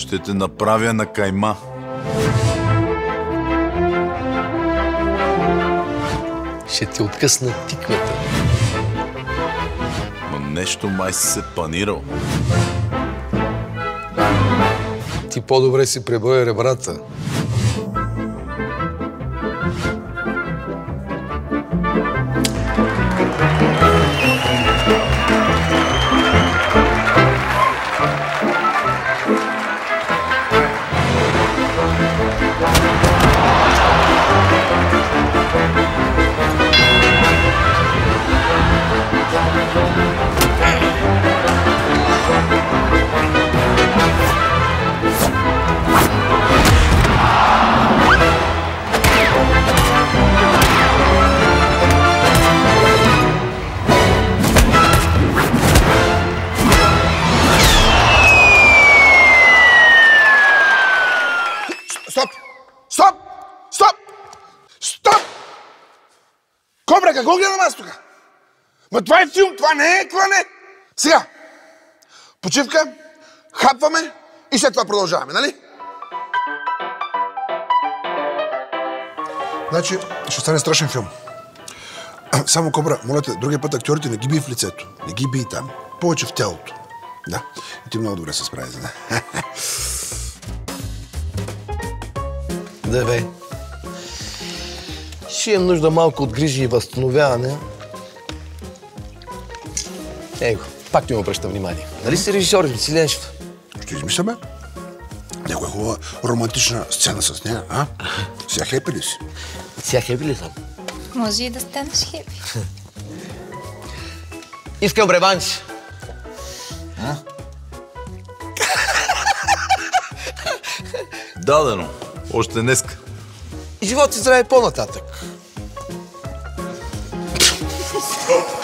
Ще те направя на кайма. Ще ти откъсна тиквата. Но нещо май си се панирал. Ти по-добре си пребоя ребрата. Кобра, какво гледам аз тук? Ма това е филм, това не е клане! Сега, почивка, хапваме и след това продължаваме, нали? Значи, ще стане страшен филм. Само, Кобра, моля те, другия път актьорите не ги бий в лицето. Не ги бий там. Повече в тялото. Да. И ти много добре се справи. Да. Да бе. Ще имам нужда малко от грижи и възстановяване. Его, пак ти му обръщам внимание. Нали си режисьор или си леншев? Ще измисляме. Някоя хубава романтична сцена с нея, а? Сега хепи ли си? Сега хеби ли съм? Може и да станеш хепи. Искам реванш. Дадено. Още днеска. И живот си здраве по-нататък.